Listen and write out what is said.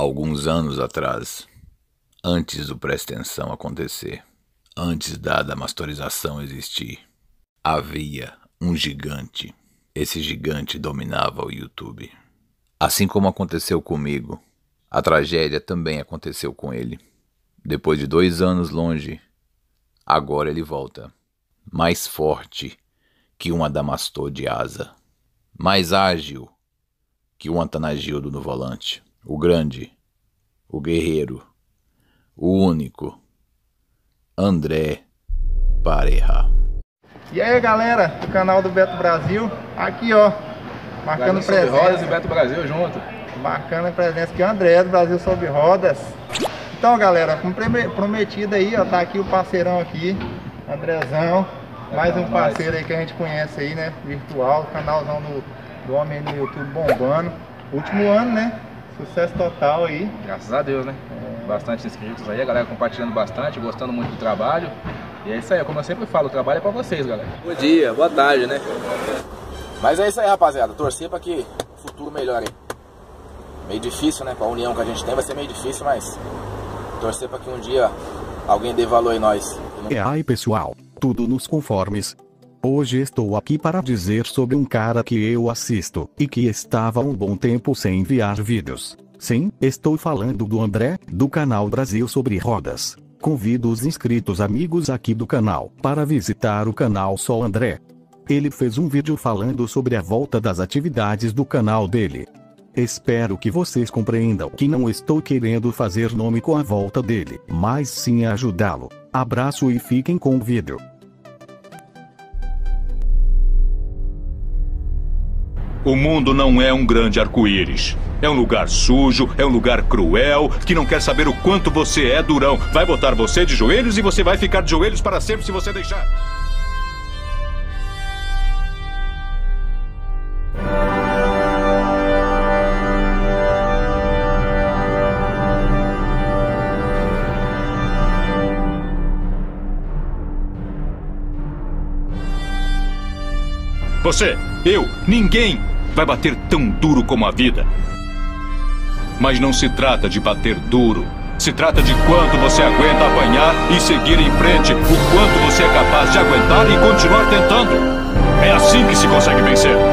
alguns anos atrás, antes do Presta Atenção acontecer, antes da damastorização existir, havia um gigante. Esse gigante dominava o YouTube. Assim como aconteceu comigo, a tragédia também aconteceu com ele. Depois de dois anos longe, agora ele volta, mais forte que um Adamastor de asa, mais ágil que um Antanagildo no volante o grande, o guerreiro, o único, André Pareja. E aí galera do canal do Beto Brasil, aqui ó, marcando Brasil presença. Rodas e Beto Brasil junto. Marcando a presença aqui, o André do Brasil Sobre Rodas. Então galera, como prometido aí, ó, tá aqui o parceirão aqui, Andrezão. É mais um parceiro aí que a gente conhece aí, né, virtual, canalzão do, do homem no YouTube bombando. Último ano, né, Sucesso total aí. Graças a Deus, né? É. Bastante inscritos aí, a galera compartilhando bastante, gostando muito do trabalho. E é isso aí, como eu sempre falo, o trabalho é pra vocês, galera. Bom dia, boa tarde, né? Mas é isso aí, rapaziada. Torcer pra que o futuro melhore. Meio difícil, né? Com a união que a gente tem vai ser meio difícil, mas torcer pra que um dia alguém dê valor em nós. E aí, pessoal, tudo nos conformes. Hoje estou aqui para dizer sobre um cara que eu assisto e que estava um bom tempo sem enviar vídeos. Sim, estou falando do André, do canal Brasil sobre Rodas. Convido os inscritos amigos aqui do canal para visitar o canal Só André. Ele fez um vídeo falando sobre a volta das atividades do canal dele. Espero que vocês compreendam que não estou querendo fazer nome com a volta dele, mas sim ajudá-lo. Abraço e fiquem com o vídeo. O mundo não é um grande arco-íris. É um lugar sujo, é um lugar cruel, que não quer saber o quanto você é durão. Vai botar você de joelhos e você vai ficar de joelhos para sempre se você deixar. Você, eu, ninguém vai bater tão duro como a vida. Mas não se trata de bater duro. Se trata de quanto você aguenta apanhar e seguir em frente, o quanto você é capaz de aguentar e continuar tentando. É assim que se consegue vencer.